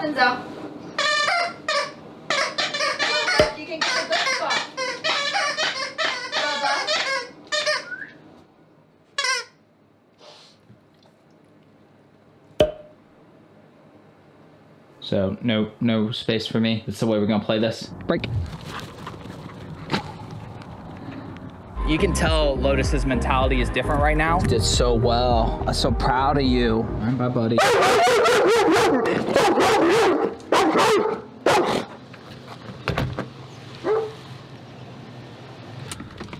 on, Enzo. You can get a good spot. Bubba. So no no space for me. That's the way we're gonna play this. Break. You can tell Lotus's mentality is different right now. Did so well. I'm so proud of you. Right, bye, buddy.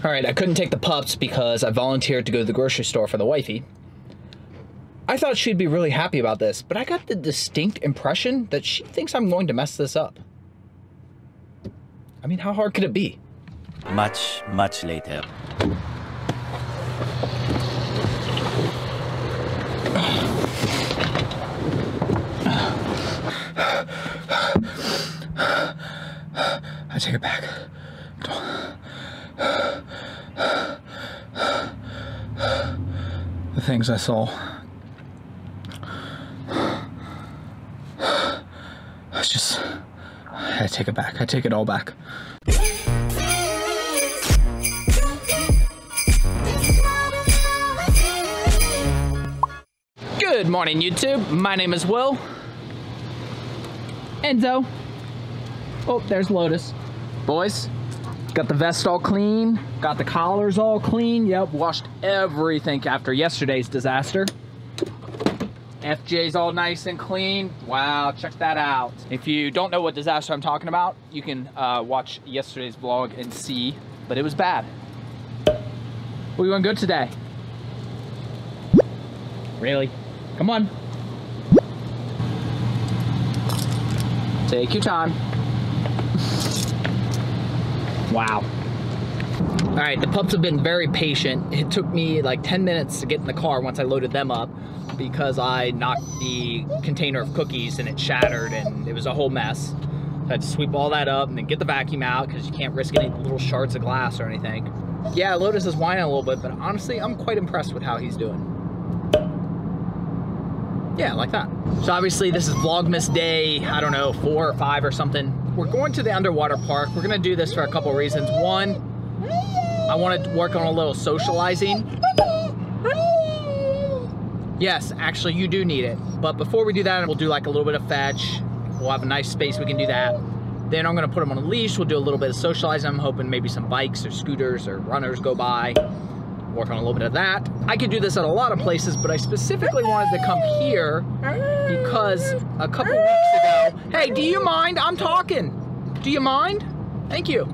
All right, I couldn't take the pups because I volunteered to go to the grocery store for the wifey. I thought she'd be really happy about this, but I got the distinct impression that she thinks I'm going to mess this up. I mean, how hard could it be? Much, much later. I take it back. The things I saw. It's just. I take it back. I take it all back. Good morning, YouTube. My name is Will. Enzo. Oh, there's Lotus. Boys, got the vest all clean, got the collars all clean. Yep, washed everything after yesterday's disaster. FJ's all nice and clean. Wow, check that out. If you don't know what disaster I'm talking about, you can uh, watch yesterday's vlog and see, but it was bad. We went good today. Really? Come on. Take your time. Wow. All right, the pups have been very patient. It took me like 10 minutes to get in the car once I loaded them up because I knocked the container of cookies and it shattered and it was a whole mess. So I had to sweep all that up and then get the vacuum out because you can't risk any little shards of glass or anything. Yeah, Lotus is whining a little bit, but honestly, I'm quite impressed with how he's doing. Yeah, like that. So obviously this is Vlogmas day, I don't know, four or five or something. We're going to the underwater park. We're gonna do this for a couple reasons. One, I wanna work on a little socializing. Yes, actually you do need it. But before we do that, we'll do like a little bit of fetch. We'll have a nice space we can do that. Then I'm gonna put them on a leash. We'll do a little bit of socializing. I'm hoping maybe some bikes or scooters or runners go by work on a little bit of that. I could do this at a lot of places, but I specifically wanted to come here because a couple weeks ago, hey, do you mind? I'm talking. Do you mind? Thank you.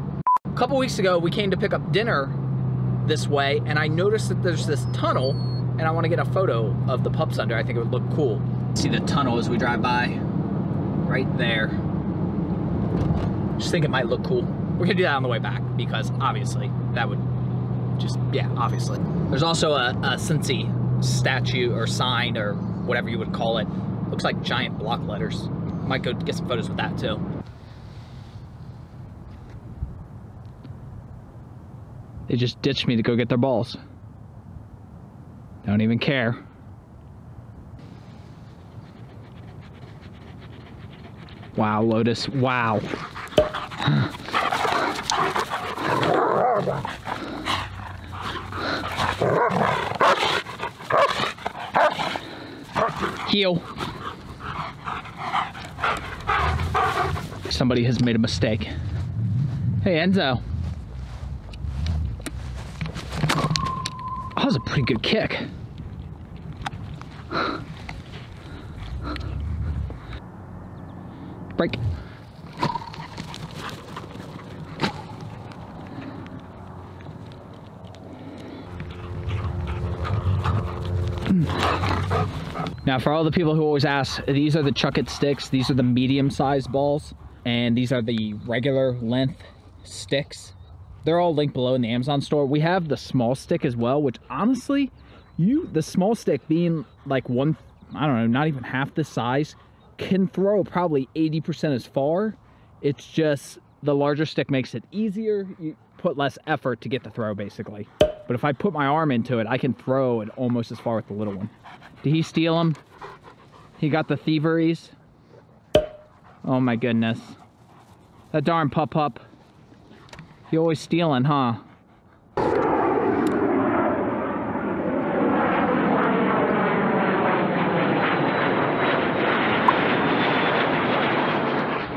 A couple weeks ago, we came to pick up dinner this way, and I noticed that there's this tunnel, and I want to get a photo of the pups under. I think it would look cool. See the tunnel as we drive by, right there. Just think it might look cool. We're gonna do that on the way back because obviously that would just yeah, obviously. There's also a, a Cincy statue or sign or whatever you would call it. Looks like giant block letters. Might go get some photos with that too. They just ditched me to go get their balls. Don't even care. Wow, Lotus. Wow. Heel. Somebody has made a mistake. Hey, Enzo. That was a pretty good kick. Now, for all the people who always ask, these are the Chuck It sticks. These are the medium-sized balls, and these are the regular length sticks. They're all linked below in the Amazon store. We have the small stick as well, which honestly, you the small stick being like one, I don't know, not even half the size, can throw probably 80% as far. It's just the larger stick makes it easier. You put less effort to get the throw, basically. But if I put my arm into it, I can throw it almost as far with the little one. Did he steal them? He got the thieveries. Oh my goodness. That darn pup pup. You always stealing, huh?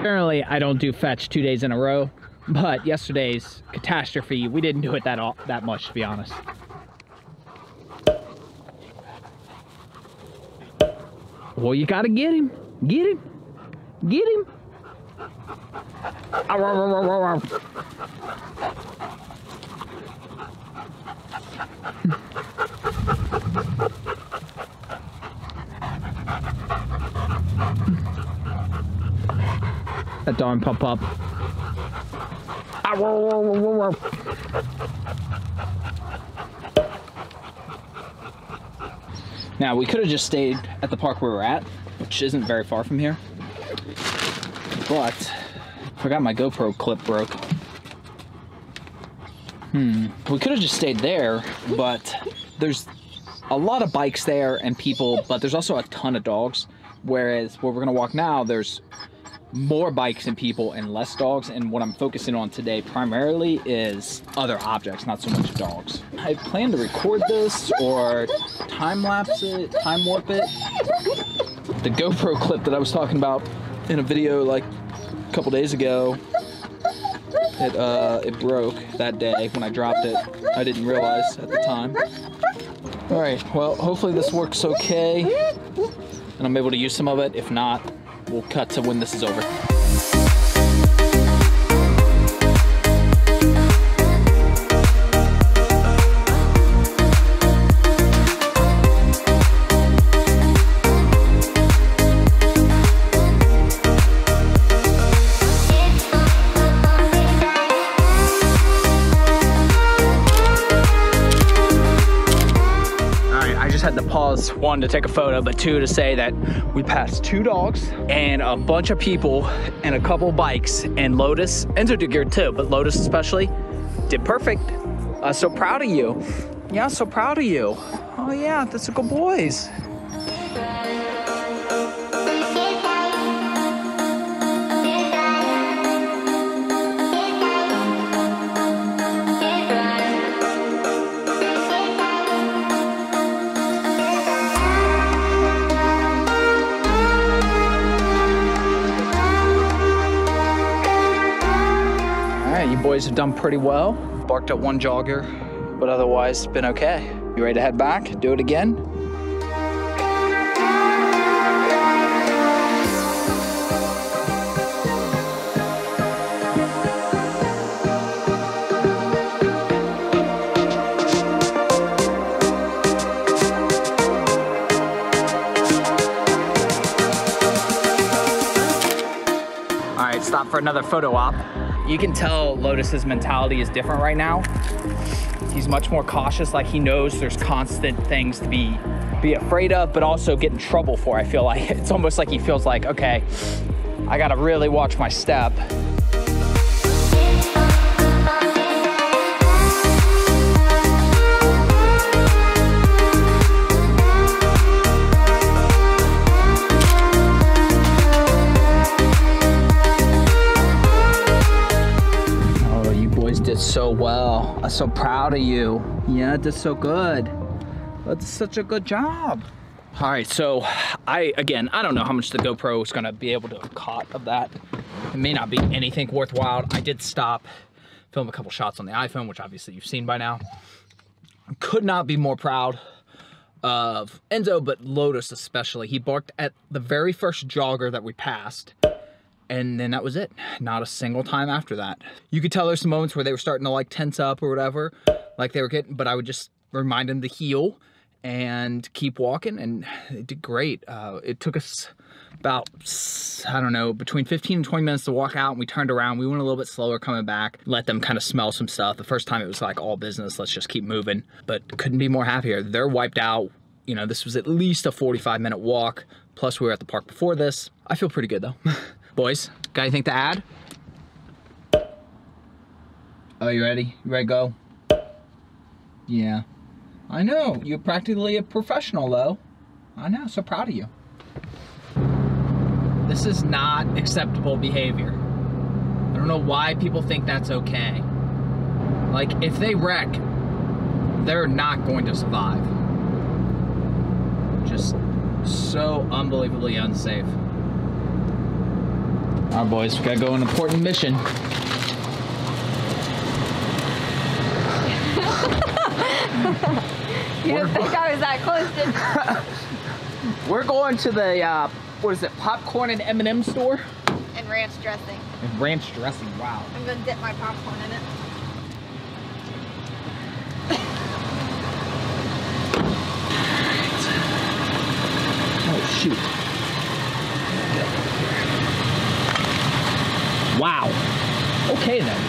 Generally, I don't do fetch two days in a row, but yesterday's catastrophe, we didn't do it that all, that much, to be honest. Well, you gotta get him. Get him. Get him. Ow, ow. That darn pop up. Ow, ow, ow, ow, ow, ow. Now, we could have just stayed at the park where we're at, which isn't very far from here. But, I forgot my GoPro clip broke. Hmm. We could have just stayed there, but there's a lot of bikes there and people, but there's also a ton of dogs. Whereas where we're gonna walk now, there's more bikes and people and less dogs. And what I'm focusing on today primarily is other objects, not so much dogs. I plan to record this or time lapse it, time warp it. The GoPro clip that I was talking about in a video like a couple days ago, it uh, it broke that day when I dropped it. I didn't realize at the time. All right, well, hopefully this works okay, and I'm able to use some of it. If not, we'll cut to when this is over. One to take a photo, but two to say that we passed two dogs and a bunch of people and a couple bikes. And Lotus, Enzo did good too, but Lotus especially did perfect. Uh, so proud of you. Yeah, so proud of you. Oh yeah, that's a good boys. Boys have done pretty well. Barked up one jogger, but otherwise been okay. You ready to head back? Do it again? Another photo op. You can tell Lotus's mentality is different right now. He's much more cautious, like he knows there's constant things to be be afraid of, but also get in trouble for. I feel like it's almost like he feels like, okay, I gotta really watch my step. I'm so proud of you. Yeah, did so good. That's such a good job. All right, so I, again, I don't know how much the GoPro is gonna be able to have caught of that. It may not be anything worthwhile. I did stop, film a couple shots on the iPhone, which obviously you've seen by now. Could not be more proud of Enzo, but Lotus especially. He barked at the very first jogger that we passed and then that was it. Not a single time after that. You could tell there's some moments where they were starting to like tense up or whatever, like they were getting, but I would just remind them to heel and keep walking, and they did great. Uh, it took us about, I don't know, between 15 and 20 minutes to walk out, and we turned around. We went a little bit slower coming back, let them kind of smell some stuff. The first time it was like all business, let's just keep moving, but couldn't be more happier. They're wiped out. You know, this was at least a 45 minute walk. Plus, we were at the park before this. I feel pretty good though. Boys, got anything to add? Oh, you ready? You ready to go? Yeah. I know. You're practically a professional though. I know. So proud of you. This is not acceptable behavior. I don't know why people think that's okay. Like, if they wreck, they're not going to survive. Just so unbelievably unsafe. All right, boys, we gotta go on an important mission. You didn't think I was that close, did you? We're going to the uh, what is it? Popcorn and M&M store. And ranch dressing. And ranch dressing. Wow. I'm gonna dip my popcorn in it. Oh shoot. Wow. Okay then.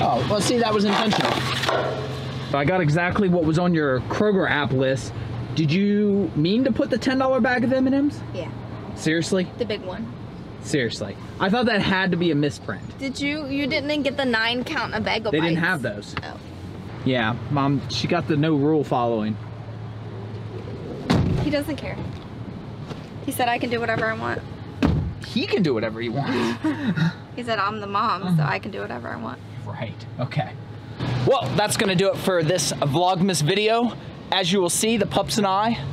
Oh, well see that was intentional. I got exactly what was on your Kroger app list. Did you mean to put the $10 bag of M&Ms? Yeah, Seriously? the big one. Seriously. I thought that had to be a misprint. Did you? You didn't get the nine count of They didn't have those. Oh. Yeah, mom, she got the no rule following. He doesn't care. He said I can do whatever I want. He can do whatever he wants. He said I'm the mom, so I can do whatever I want. Right. Okay. Well, that's going to do it for this Vlogmas video. As you will see, the pups and I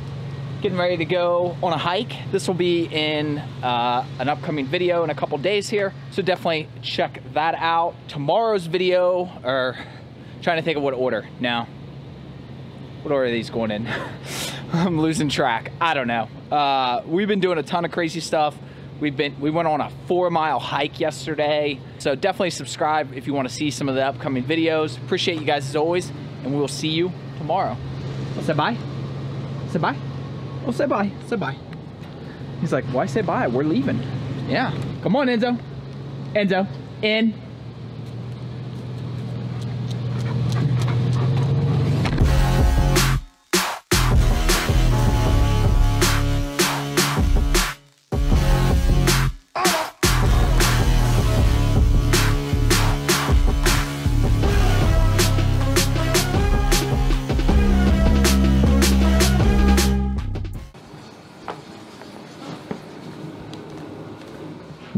getting ready to go on a hike. This will be in uh, an upcoming video in a couple days here, so definitely check that out. Tomorrow's video, or trying to think of what order now. What order are these going in? I'm losing track. I don't know. Uh, we've been doing a ton of crazy stuff. We've been we went on a four mile hike yesterday. So definitely subscribe if you want to see some of the upcoming videos. Appreciate you guys as always, and we will see you tomorrow. Well, say bye. Say bye. Well, say bye. Say bye. He's like, why say bye? We're leaving. Yeah. Come on, Enzo. Enzo. In.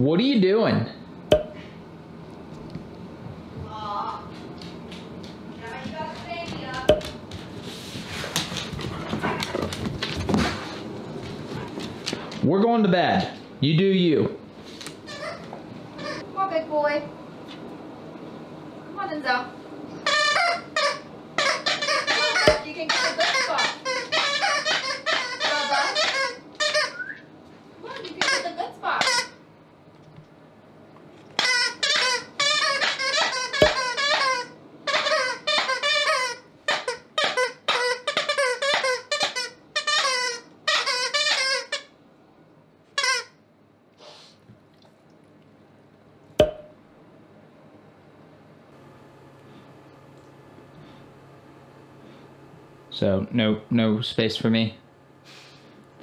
What are you doing? We're going to bed. You do you. Come on, big boy. Come on, Enzo. You can get a good spot. Bubba. Come on, you can get a good spot. So no no space for me.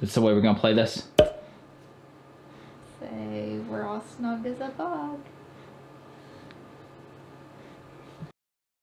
That's the way we're gonna play this.